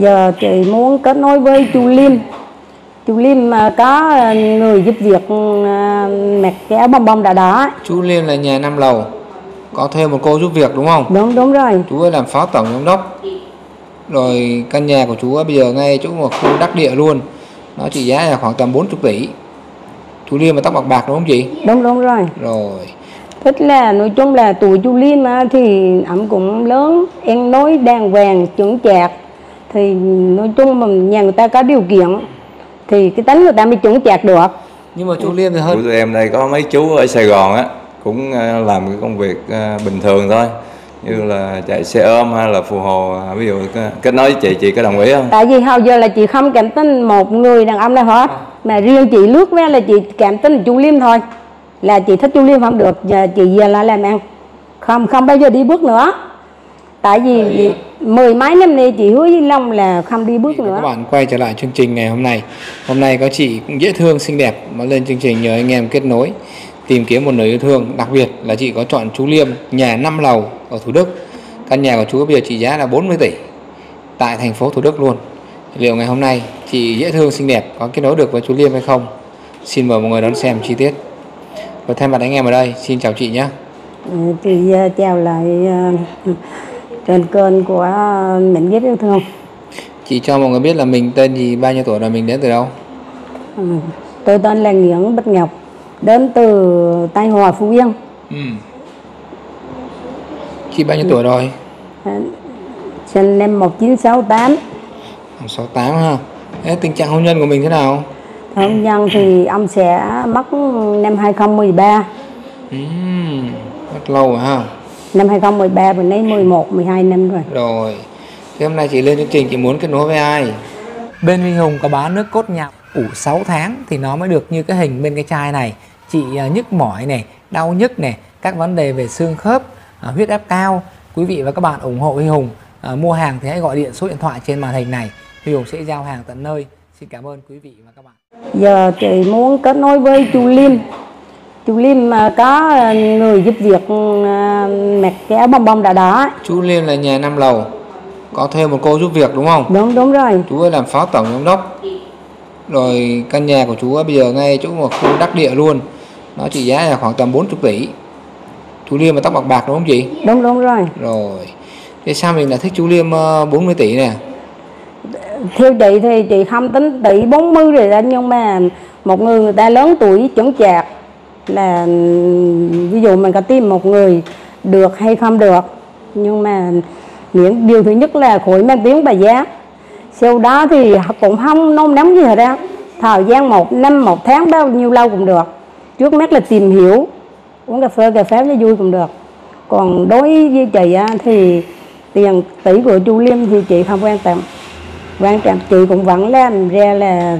giờ chị muốn kết nối với chú Liêm chú Liêm mà có người giúp việc mặc cái áo bông bông đỏ đỏ Chú Liêm là nhà năm lầu Có thuê một cô giúp việc đúng không? đúng đúng rồi. Chú ấy làm phó tổng giám đốc. Rồi căn nhà của chú ấy bây giờ ngay chỗ một khu đắc địa luôn. Nó trị giá là khoảng tầm 40 tỷ. Chú Liêm là tóc bạc bạc đúng không chị? đúng đúng rồi. Rồi. Tức là nói chung là tuổi chú Liêm thì ẩm cũng lớn, em nói đàng hoàng, chuẩn chạc. Thì nói chung mà nhà người ta có điều kiện thì cái tính người ta mới chuẩn chạc được. Nhưng mà chú Liêm thì của hơn tụi em đây có mấy chú ở Sài Gòn á cũng ờ, làm cái công việc ờ, bình thường thôi như là chạy xe ôm hay là phù hồ ờ, ví dụ kết nối với chị chị có đồng ý không Tại vì hầu giờ là chị không cảm tin một người đàn ông nào hết. Mà riêng chị lướt ra là chị cảm tin chú Liêm thôi. Là chị thích chú Liêm không được, giờ chị về lại làm ăn. Không không bao giờ đi bước nữa. Tại vì mười mấy năm nay chị hứa với Long là không đi bước nữa. các bạn quay trở lại chương trình ngày hôm nay. Hôm nay có chị cũng dễ thương, xinh đẹp Mà lên chương trình nhờ anh em kết nối Tìm kiếm một người yêu thương. Đặc biệt là chị có chọn chú Liêm Nhà 5 lầu ở Thủ Đức. Căn nhà của chú bây giờ trị giá là 40 tỷ Tại thành phố Thủ Đức luôn. Liệu ngày hôm nay chị dễ thương, xinh đẹp Có kết nối được với chú Liêm hay không? Xin mời mọi người đón xem chi tiết. Và thay mặt anh em ở đây Xin chào chị nhé. Ừ, Chị ờ, chào lại ờ, trên kênh của ờ, Mệnh Ghép Yêu Thương. Chị cho mọi người biết là mình tên gì, bao nhiêu tuổi và mình đến từ đâu Ừ, Tôi tên là Nguyễn Bích Ngọc, đến từ Tây Hòa, Phú Yên. ừ. Chị bao nhiêu tuổi rồi Ờ, Sinh năm 1968. 68 ha Thế tình trạng hôn nhân của mình thế nào Hôn nhân thì ông sẽ mất năm 2013. Ừm, rất lâu rồi ha Năm 2013 và nay 11, 12 năm rồi. Rồi. Thế hôm nay chị lên chương trình chị muốn kết nối với ai? Bên Minh Hùng có bán nước cốt nhạc ủ 6 tháng thì nó mới được như cái hình bên cái chai này. Chị à, nhức mỏi này, đau nhức này Các vấn đề về xương khớp, à, huyết áp cao. Quý vị và các bạn ủng hộ Huy Hùng à, Mua hàng thì hãy gọi điện số điện thoại trên màn hình này. Huy Hùng sẽ giao hàng tận nơi. Xin cảm ơn quý vị và các bạn. Giờ chị muốn kết nối với chú Liêm. Chú Liêm mà có ờ, người giúp việc ờ, mặc cái áo bông bông đỏ đỏ. Chú Liêm là nhà 5 lầu Có thuê một cô giúp việc đúng không? Đúng đúng rồi. Chú ấy làm phó tổng giám đốc. Rồi căn nhà của chú ấy bây giờ ngay chỗ một khu đắc địa luôn. Nó trị giá là khoảng tầm 40 tỷ. Chú Liêm là tóc bạc bạc đúng không chị? Đúng đúng rồi. Rồi Thế sao mình lại thích chú Liêm ờ, 40 tỷ nè? Theo chị thì chị không tính tỷ 40 rồi đó nhưng mà một người người ta lớn tuổi chuẩn chạc là ví dụ mình có tìm một người được hay không được nhưng mà những điều thứ nhất là khối mang tiếng bà giá. Sau đó thì cũng không nôn nóng gì hết á. Thời gian một năm một tháng bao nhiêu lâu cũng được. Trước mắt là tìm hiểu uống cà phê cà phê cho vui cũng được. Còn đối với chị á, thì tiền tỷ của chu liêm thì chị không quan tâm quan trọng chị cũng vẫn làm ra là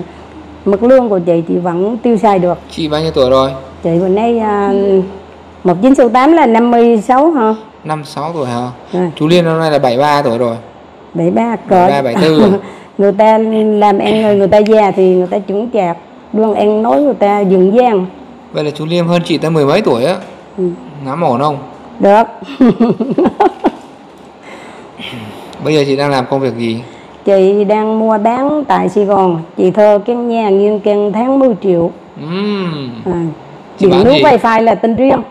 mức lương của chị chị vẫn tiêu xài được. Chị bao nhiêu tuổi rồi? Chị bữa nay uh, 1968 là 56 hả? 56 tuổi hả? Rồi. Chú Liêm năm nay là 73 tuổi rồi. 73 cỡ 73, 74 rồi. người ta làm ăn người, người ta già thì người ta chuẩn chạc. Luôn ăn nói người ta dừng dang Vậy là chú Liêm hơn chị tới mười mấy tuổi á. Ừ. Ngắm ổn không? Được. Bây giờ chị đang làm công việc gì? Chị đang mua bán tại Sài Gòn. Chị thuê căn nhà nghiêng căn tháng 10 triệu. Ừm, à. Chị bán nước gì? wifi là tên riêng.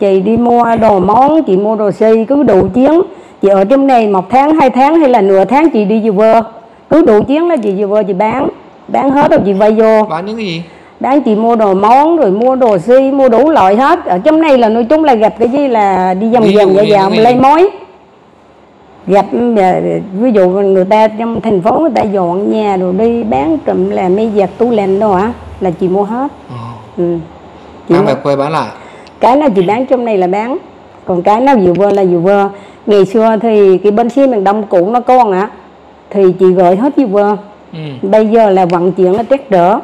Chị đi mua đồ món chị mua đồ xi cứ đủ chuyến. Chị ở trong này một tháng hai tháng hay là nửa tháng chị đi vừa cứ đủ chuyến là chị vừa chị bán. Bán hết rồi chị vay vô. Bán những cái gì? Bán chị mua đồ món rồi mua đồ xi mua đủ loại hết. Ở trong này là nói chung là gặp cái gì là đi vòng vòng như dạo lấy mối. Gặp ờ, ví dụ người ta trong thành phố người ta dọn nhà rồi đi bán trùm là mấy giặt tủ lạnh đồ hả là chị mua hết. Ờ, ừ. Bán mua- về quê bán lại. Cái nào chị bán trong này là bán. Còn cái nào vừa vơ là vừa vơ ngày xưa thì cái bên xe miền đông cũ nó con á thì chị gửi hết vừa vơ ừ. bây giờ là vận chuyển nó trắc trở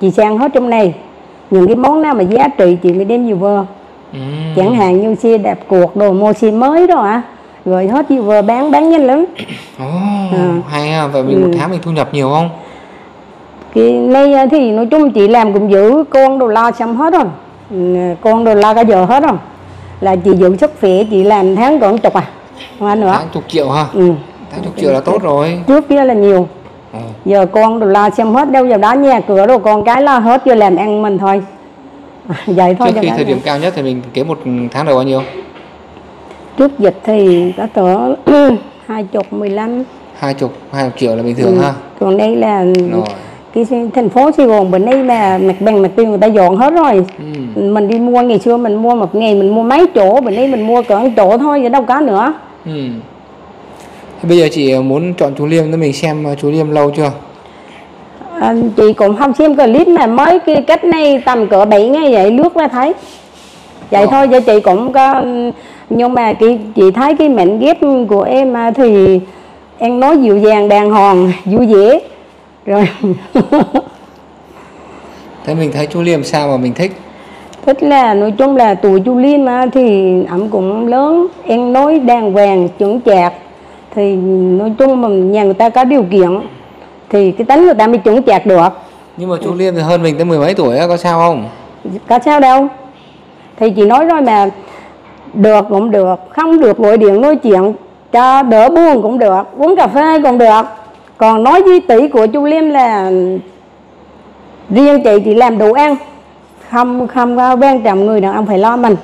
chị sang hết trong này. Những cái món nào mà giá trị chị mới đem vừa vơ Ừ. chẳng hạn như xe đạp cuộc đồ mua xe mới đó hả gửi hết vừa vơ bán bán nhanh lắm. Ồ, À. hay ha. Vậy mình một Ừ. tháng mình thu nhập nhiều không cái này á thì nói chung chị làm cũng giữ con đồ lo xong hết rồi. Ừ, con đồ lo cả giờ hết rồi. Là chị giữ sức khỏe chị làm tháng còn chục à. Không ăn nữa. Tháng chục triệu ha ừ. Tháng 20 triệu là tốt rồi. Trước kia là nhiều. Ờ. giờ con đồ lo xem hết đâu giờ đó nhà cửa đồ con cái lo hết giờ làm ăn mình thôi. Vậy thôi trước khi thời này. điểm cao nhất thì mình kiếm một tháng được bao nhiêu? Trước dịch thì có cỡ hai chục mười lăm. Hai chục hai chục triệu là bình thường ha. Còn đây là rồi cái thành phố Sài Gòn bên đây mà mặt bằng mặt tiền người ta dọn hết rồi ừ. mình đi mua ngày xưa mình mua một ngày mình mua mấy chỗ bên đây mình mua cỡ chỗ thôi chứ đâu có nữa Ừ. Thế bây giờ chị muốn chọn chú Liêm cho mình xem uh, chú Liêm lâu chưa? à, chị cũng không xem clip mà mới cái cách này tầm cỡ 7 ngày vậy lướt ra thấy vậy Ờ. thôi cho chị cũng có nhưng mà cái chị thấy cái mệnh ghép của em à, thì em nói dịu dàng đàng hoàng vui vẻ rồi. Thế mình thấy chú Liêm sao mà mình thích? thích là nói chung là tuổi chu liên mà thì ẩm cũng lớn em nói đàng hoàng chuẩn chạc. Thì nói chung mà nhà người ta có điều kiện thì cái tính người ta mới chuẩn chạc được. Nhưng mà chú Liêm thì hơn mình tới mười mấy tuổi á, có sao không? có sao đâu. Thì chị nói rồi mà được cũng được không được gọi điện nói chuyện cho đỡ buồn cũng được uống cà phê cũng được còn nói với tỷ của chú liêm là riêng chị chỉ làm đồ ăn. Không không có quan trọng, người đàn ông phải lo mình.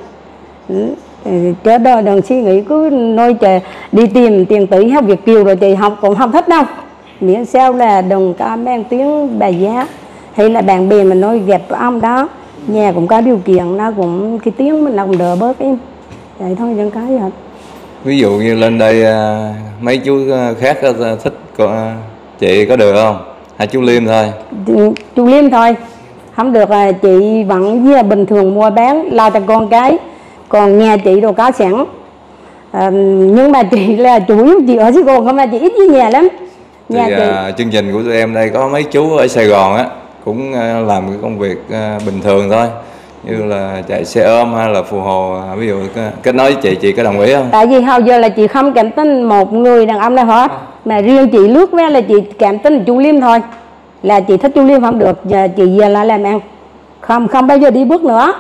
Ừ, chớ đó đừng suy nghĩ, cứ nói chờ đi tìm tiền tỷ hay việt kiều rồi chị học cũng không thích đâu. Miễn sao là đừng có mang tiếng bà giá hay là bạn bè mình nói gặp ông đó. Nhà cũng có điều kiện, nó cũng, cái tiếng mình nó cũng đỡ bớt em. Vậy thôi chẳng cái gì hết ví dụ như lên đây à, mấy chú à, khác à, thích có, chị có được không? Hai chú liêm thôi. Chú liêm thôi. Không được là chị vẫn như là bình thường mua bán lo cho con cái. Còn nhà chị đồ có sẵn. À, nhưng mà chị là chủ yếu chị ở Sài Gòn không mà chị ít với nhà lắm. Thì nhà chị à, chương trình của tụi em đây có mấy chú ở Sài Gòn á cũng à, làm cái công việc à, bình thường thôi. Như là chạy xe ôm hay là phù hồ à, ví dụ kết nối với chị chị có đồng ý không? Tại vì hồi giờ là chị không cảm tin một người đàn ông nào hết mà riêng chị lướt ra là chị cảm tin chú Liêm thôi. Là chị thích chú Liêm không? Được giờ chị giờ là làm ăn. Không không bao giờ đi bước nữa.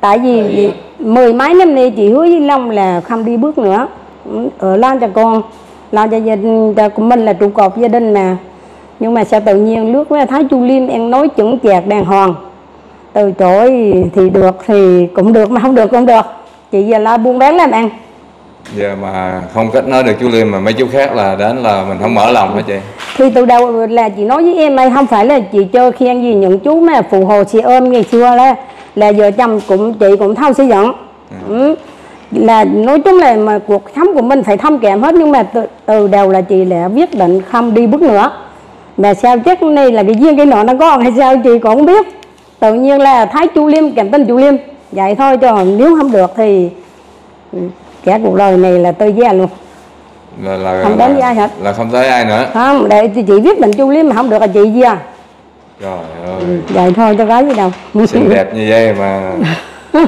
Tại vì mười mấy năm nay chị hứa với Long là không đi bước nữa. Ở lo cho con lo cho gia đình cho của mình là trụ cột gia đình mà. Nhưng mà sao tự nhiên lướt ra thấy chú Liêm em nói chuẩn chạc đàng hoàng. Từ chối thì được thì cũng được mà không được cũng được. Chị giờ lo buôn bán làm ăn giờ mà không kết nối được chú liêm mà mấy chú khác là đến là mình không mở lòng hả chị. Thì từ đầu là chị nói với em đây không phải là chị chơi khen gì những chú mà phụ hồ chị ôm ngày xưa là là vợ chồng cũng chị cũng thâu xây dựng. Ừ. là nói chung là mà cuộc sống của mình phải thông cảm hết nhưng mà từ, từ đầu là chị đã quyết định không đi bước nữa. Mà sao chắc này là cái duyên cái nọ nó có hay sao chị cũng không biết. Tự nhiên là thấy chú liêm cảm tin chú liêm vậy thôi cho nếu không được thì ừ, cả cuộc đời này là tôi già luôn. Là là Không là, đến với ai hết. là không tới ai nữa. Không để chị quyết định chú liêm mà không được là chị gì à? Trời ơi. vậy thôi cho cái gì đâu. Xinh đẹp như vậy mà.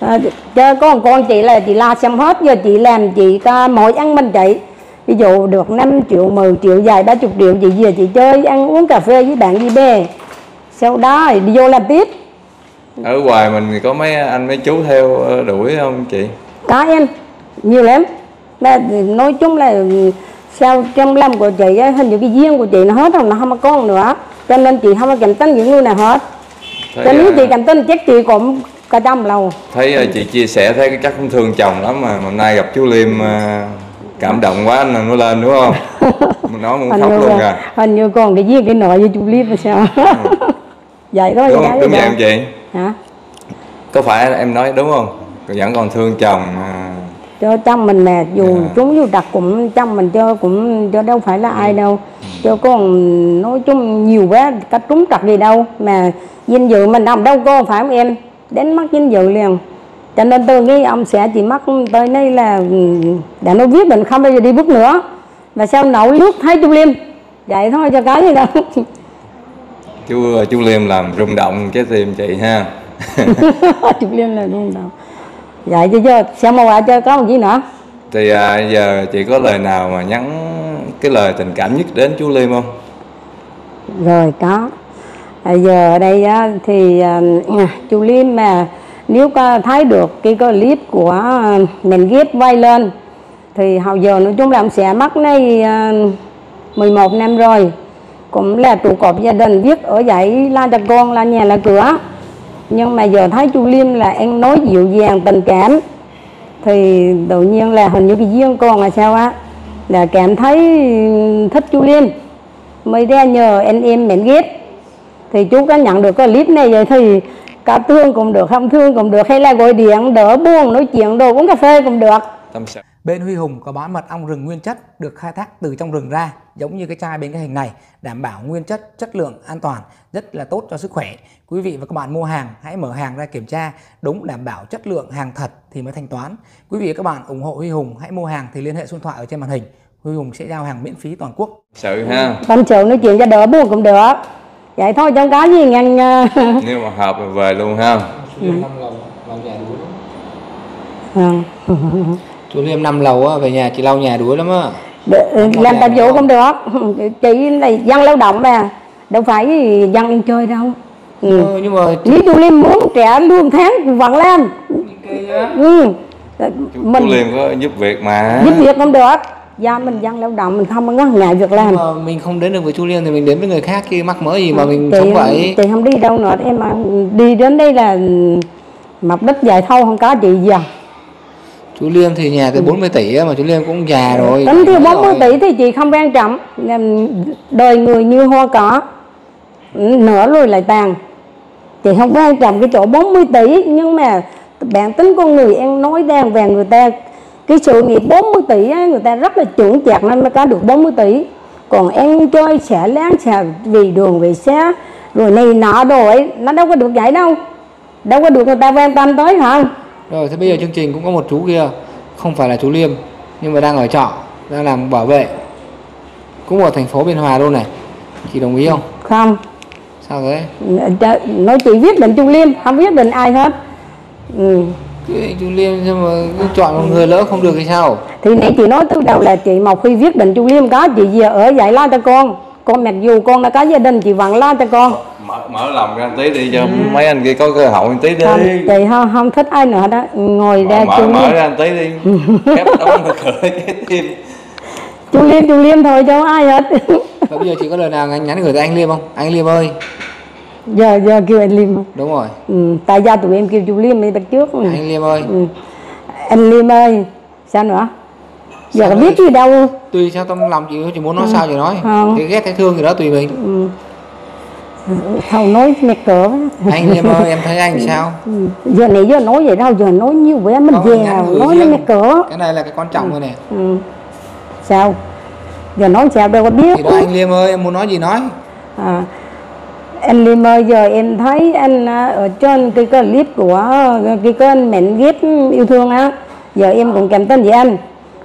À, chứ có một con chị là chị la xong hết giờ chị làm chị có mỗi ăn mình chị ví dụ được 5 triệu 10 triệu dài 30 triệu chị về chị chơi ăn uống cà phê với bạn đi bè. Sau đó đi vô làm tiếp. Ở ngoài mình có mấy anh mấy chú theo đuổi không chị có em nhiều lắm. Mà nói chung là sao trong lòng của chị á, hình như cái duyên của chị nó hết rồi nó không có con nữa. Cho nên chị không có cảm tin những người nào hết. Thấy, cho nếu ờ, chị cảm tin chắc chị cũng cả trăm lâu. thấy ờ, chị chia sẻ thấy chắc cũng thương chồng lắm mà. Hôm nay gặp chú liêm ờ, cảm động quá nên nó lên đúng không? Mình nói muốn khóc luôn là- kìa. hình như còn cái duyên cái nọ với chú Liếp hay sao? Vậy đó đúng, vậy đúng vậy không chị? Hả? Có phải em nói đúng không vẫn còn thương chồng à, cho chồng mình nè dù Dạ. chúng dù đặt cũng chồng mình cho cũng cho đâu phải là ai đâu. Ừ. cho còn nói chung nhiều quá cách trúng trật gì đâu. Mà dinh dự mình đâu đâu có phải không em? Đến mất dinh dự liền. Cho nên tôi nghĩ ông sẽ chỉ mắc tới đây là ừ, đã nó viết định không bao giờ đi bước nữa. Và sao nấu nước thấy chú Liêm. Vậy thôi cho cái gì đâu. Chú chú liêm làm rung động trái tim chị ha. Chụp liên là luôn đâu vậy chứ chứ sao mà qua chơi có một gì nữa? Thì à, giờ chị có lời nào mà nhắn cái lời tình cảm nhất đến chú liêm không? Rồi có. À, giờ ở đây á, thì à, chú Liêm mà nếu có thấy được cái clip của mình ghép quay lên thì hầu giờ nói chung là ông sẽ mất này à, 11 năm rồi. Cũng là trụ cột gia đình viết ở dãy la cho con la nhà la cửa nhưng mà giờ thấy chú Liêm là em nói dịu dàng, tình cảm. Thì tự nhiên là hình như cái duyên con là sao á? Là cảm thấy thích chú Liêm. Mới ra nhờ anh em mẹn ghét. Thì chú có nhận được cái clip này vậy thì cả thương cũng được, không thương cũng được, hay là gọi điện, đỡ buồn, nói chuyện đồ uống cà phê cũng được. Tâm sự. Bên Huy Hùng có bán mật ong rừng nguyên chất được khai thác từ trong rừng ra, giống như cái chai bên cái hình này, đảm bảo nguyên chất, chất lượng, an toàn, rất là tốt cho sức khỏe. Quý vị và các bạn mua hàng, hãy mở hàng ra kiểm tra, đúng đảm bảo chất lượng hàng thật thì mới thanh toán. Quý vị và các bạn ủng hộ Huy Hùng, hãy mua hàng thì liên hệ số điện thoại ở trên màn hình. Huy Hùng sẽ giao hàng miễn phí toàn quốc. sự ha tâm sự nói chuyện cho đỡ buồn cũng được vậy thôi chẳng có gì ngăn ờ, nếu mà hợp về luôn ha ừ. Chú Liêm năm lầu á, về nhà chị lau nhà đuối lắm á. Làm tạp vụ cũng được. Chị là dân lao động mà đâu phải dân ăn chơi đâu. Ừ. Ừ, nhưng mà nếu chú Liêm muốn trả lương tháng vẫn làm ừ. chú, mình chú Liêm có giúp việc mà. Giúp việc không được. Do mình dân lao động mình không có ngại việc làm. Mà mình không đến được với chú Liêm thì mình đến với người khác chứ mắc mớ gì mà mình chị, sống vậy. chị không đi đâu nữa. Em mà đi đến đây là mục đích dài thâu không có chị giờ Chú Liêm thì nhà tới 40 tỷ á, mà chú Liêm cũng già rồi. tính Nói 40 rồi. tỷ thì chị không quan trọng. Đời người như hoa cỏ nửa rồi lại tàn. Chị không quan trọng cái chỗ 40 tỷ nhưng mà bản tính con người em nói đang về người ta. Cái sự nghiệp 40 tỷ á, người ta rất là chuẩn chặt nên mới có được 40 tỷ. Còn em chơi xả láng xả vì đường vì xe rồi này nọ đồ ấy nó đâu có được vậy đâu. Đâu có được người ta quan tâm tới hả Rồi thế bây giờ chương trình cũng có một chú kia, không phải là chú Liêm nhưng mà đang ở trọ, đang làm bảo vệ. Cũng ở thành phố Biên Hòa luôn này. Chị đồng ý không? không Sao thế? Nói chị viết định Trung Liêm không viết định ai hết ừ. Chú Liêm nhưng mà cứ chọn một người lỡ không được thì sao? thì nãy chị nói từ đầu là chị một khi viết định Trung Liêm có chị về ở dạy lo cho con con mặc dù con đã có gia đình chị vẫn lo cho con mở, mở lòng ra tí đi cho mấy anh kia có cơ hội một tí đi không, chị không, không thích ai nữa đó ngồi ra mở, mở Liêm ra một tí đi khép đóng mở cửa tim Trung Liêm Trung Liêm thôi chứ ai hết Và bây giờ chị có lời nào anh nhắn gửi tới anh Liêm không? Anh Liêm ơi. giờ giờ kêu anh Liêm Đúng rồi. ừ, tại gia tụi em kêu Trung Liêm đi bắt trước Anh Liêm ơi. ừ. anh Liêm ơi sao nữa giờ Sao có biết gì đâu Tùy theo tâm lòng chị, chị muốn nói sao thì nói. Không. Thì ghét hay thương thì đó tùy mình. thầu nói mệt cỡ Anh Liêm ơi, em thấy anh sao? Ừ, giờ này giờ nói vậy đâu giờ nói nhiều quá mình Không, về nói nó mệt cỡ Cái này là cái quan trọng rồi nè. ừ. sao giờ nói sao đâu có biết Thì đó anh Liêm ơi, em muốn nói gì nói. à, anh Liêm ơi giờ em thấy anh à, ở trên cái clip của cái kênh mệnh ghép yêu thương á giờ em cũng cảm tin với anh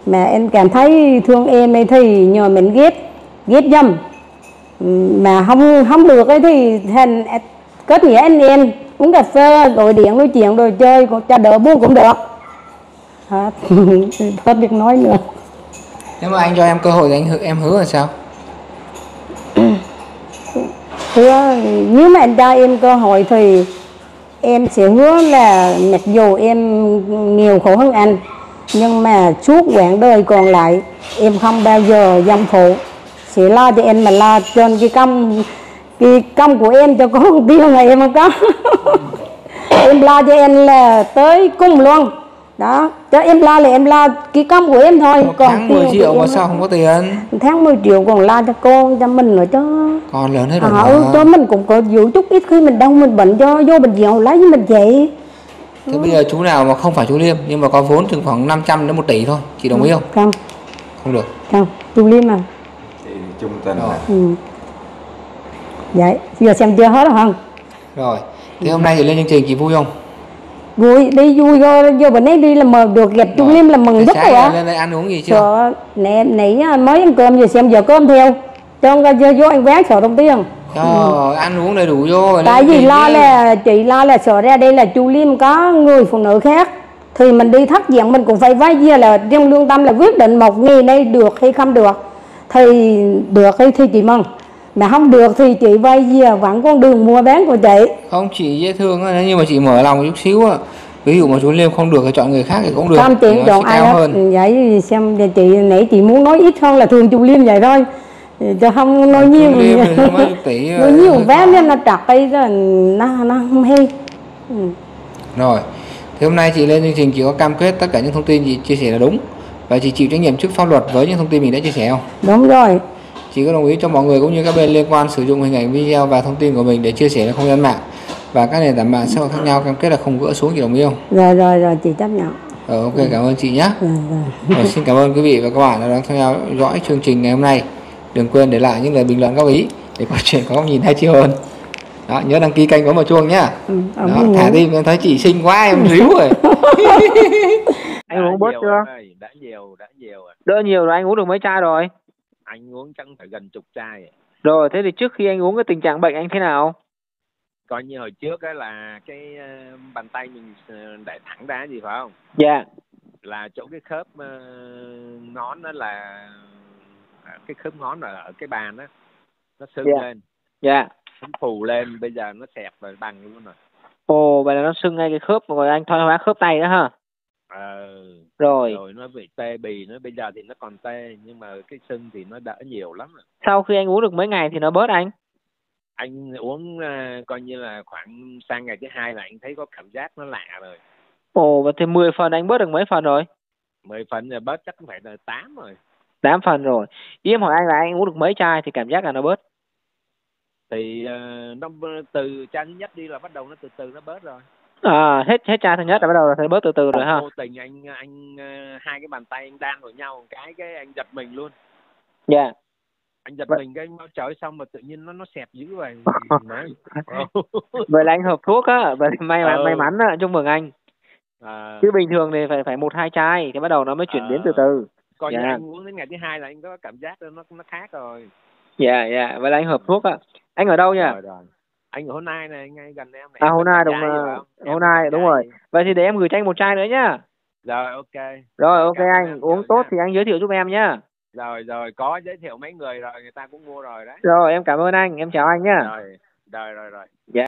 mà em cảm thấy thương em ấy thì nhờ mình ghép ghép dâm. Mà không không được ấy thì thành kết nghĩa anh em uống cà phê gọi điện nói chuyện rồi chơi cho đỡ buồn cũng được. Hết hết việc nói nữa. Nếu mà anh cho em cơ hội thì anh hứa- em hứa là sao? hứa nếu mà anh cho em cơ hội thì em sẽ hứa là mặc dù em nghèo khổ hơn anh nhưng mà suốt quãng đời còn lại em không bao giờ dâm phụ. Sẽ lo cho em mà lo trên cái công cái công của em cho con tiêu ngày em không có. Em lo cho em là tới cung luôn. Đó cho em lo là em lo cái công của em thôi Một tháng 10 tiêu triệu mà sao không có tiền? tháng 10 triệu còn lo cho con cho mình nữa chứ. Còn lớn hết rồi Ờ, ừ, cho mà. mình cũng có giữ chút ít khi mình đau mình bệnh cho vô bệnh viện lấy với mình vậy Thế bây giờ chú nào mà không phải chú Liêm nhưng mà có vốn chừng khoảng 500 đến 1 tỷ thôi, chị đồng ý không? không Không được. không chú liêm à thì trung tình Rồi. nè. ừ. vậy giờ xem chưa hết rồi không Rồi. Thế hôm nay thì lên chương trình chị vui không? vui đi vui vô vô bệnh ấy đi là mờ được gặp chú Rồi. liêm là mừng rất rồi á lên đây ăn uống gì chưa? sợ nè nãy à, mới ăn cơm giờ xem giờ cơm theo cho ông ra vô, vô ăn quán sợ đồng tiền Trời, ăn uống đầy đủ vô. tại vì lo là chị lo là sợ ra đây là chú liêm có người phụ nữ khác. Thì mình đi thất diện mình cũng phải vay chia là trong lương tâm là quyết định một ngày nay được hay không được. Thì được hay thì chị mừng. Mà không được thì chị vay chia vẫn con đường mua bán của chị. Không chỉ dễ thương nhưng mà chị mở lòng chút xíu á. Ví dụ mà chú liêm không được thì chọn người khác thì cũng được. Không chị thì chọn ai hơn. Vậy thì xem thì chị nãy chị muốn nói ít hơn là thường chú liêm vậy thôi cho không nói nhiều nói nhiều ờ, ván nên nó trật đi rồi nó nó không hay ừ. Rồi, thì hôm nay chị lên chương trình chị có cam kết tất cả những thông tin chị chia sẻ là đúng và chị chịu trách nhiệm trước pháp luật với những thông tin mình đã chia sẻ không? đúng rồi Chị có đồng ý cho mọi người cũng như các bên liên quan sử dụng hình ảnh video và thông tin của mình để chia sẻ lên không gian mạng và các nền tảng mạng xã hội khác nhau cam kết là không gỡ xuống chị đồng ý không? rồi rồi rồi chị chấp nhận Ờ, ok cảm ơn chị nhé. rồi, rồi. Rồi, xin cảm ơn quý vị và các bạn đã đón theo dõi chương trình ngày hôm nay. Đừng quên để lại những lời bình luận góp ý để có chuyện có góc nhìn hay chiều hơn. Đó, nhớ đăng ký kênh có một chuông nhá. Ừ, ở Đó, thả tim em thấy chị xinh quá em ríu rồi. anh uống bớt chưa ơi, đã nhiều đã nhiều rồi đỡ nhiều rồi anh uống được mấy chai rồi anh uống chắc phải gần chục chai rồi. rồi thế thì trước khi anh uống cái tình trạng bệnh anh thế nào coi như hồi trước á là cái ờ, bàn tay mình ờ, để thẳng ra gì phải không dạ là chỗ cái khớp ờ, ngón đó là à, cái khớp ngón ở, ở cái bàn á nó sưng Dạ. lên. Dạ. Nó phù lên bây giờ nó xẹp rồi bằng luôn rồi. Ồ vậy là nó sưng ngay cái khớp rồi anh thoái hóa khớp tay đó ha? Ờ, rồi. Rồi nó bị tê bì nữa bây giờ thì nó còn tê nhưng mà cái sưng thì nó đỡ nhiều lắm rồi. sau khi anh uống được mấy ngày thì nó bớt anh? Anh uống ờ, coi như là khoảng sang ngày thứ hai là anh thấy có cảm giác nó lạ rồi. Ồ vậy thì 10 phần anh bớt được mấy phần rồi? Mười phần rồi bớt chắc cũng phải là tám rồi 8 phần rồi. Ý em hỏi anh là anh uống được mấy chai thì cảm giác là nó bớt? Thì ờ, nó từ chai thứ nhất đi là bắt đầu nó từ từ nó bớt rồi. À hết hết chai thứ nhất là bắt đầu là thấy bớt từ từ rồi ha. vô tình anh anh ờ, hai cái bàn tay anh đan vào nhau một cái cái anh giật mình luôn. Dạ. Anh giật Vậy- mình cái nó trời xong mà tự nhiên nó nó xẹp dữ vậy? Vậy là anh hợp thuốc á vậy may mắn Ừ. may mắn á chúc mừng anh. À, chứ bình thường thì phải phải một hai chai thì bắt đầu nó mới chuyển biến từ từ coi như dạ. anh uống đến ngày thứ hai là anh có cảm giác nó nó khác rồi. Dạ dạ. Vậy là anh hợp thuốc á. Anh ở đâu nhỉ rồi rồi. Anh ở hôm nay này ngay gần em này À, Em Hồ bên Nai Bến đúng rồi. Nai, Bến đúng rồi. vậy thì để em gửi cho anh một chai nữa nhá. Rồi ok. Rồi ok Cảm anh. uống tốt nha. thì anh giới thiệu giúp em nhá. Rồi rồi. Có giới thiệu mấy người rồi người ta cũng mua rồi đấy. Rồi em cảm ơn anh. Em chào anh nhá. Rồi rồi rồi rồi. Dạ